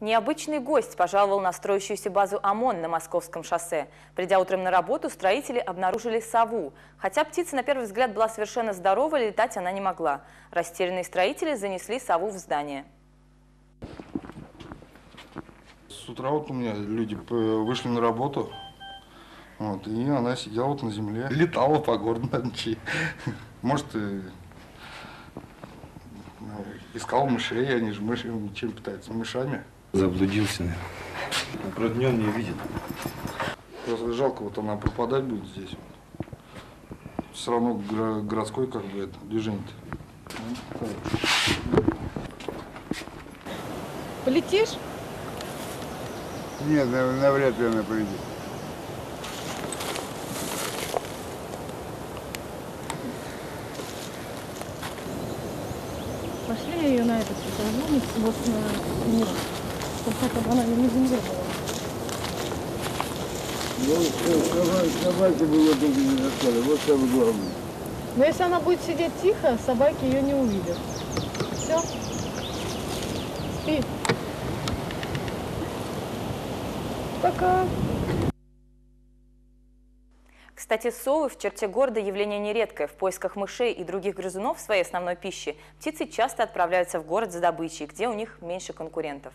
Необычный гость пожаловал на строящуюся базу ОМОН на Московском шоссе. Придя утром на работу, строители обнаружили сову. Хотя птица на первый взгляд была совершенно здорова, летать она не могла. Растерянные строители занесли сову в здание. С утра вот у меня люди вышли на работу, вот, и она сидела вот на земле, летала по городу на ночи. Может, ну, искал мышей, они же мыши чем питаются? Мышами. Заблудился, наверное. А про днем не видит. Просто жалко, вот она пропадать будет здесь. Все равно городской как бы это движение-то. Ну, Полетишь? Нет, нав- навряд ли она придет. Пошли ее на этот разломник, вот на низ, чтобы она не на собаки, бы в этом не достали, вот самое главное. Но если она будет сидеть тихо, собаки ее не увидят. Все. Спи. Пока. Кстати, совы в черте города явление нередкое. В поисках мышей и других грызунов своей основной пищи птицы часто отправляются в город за добычей, где у них меньше конкурентов.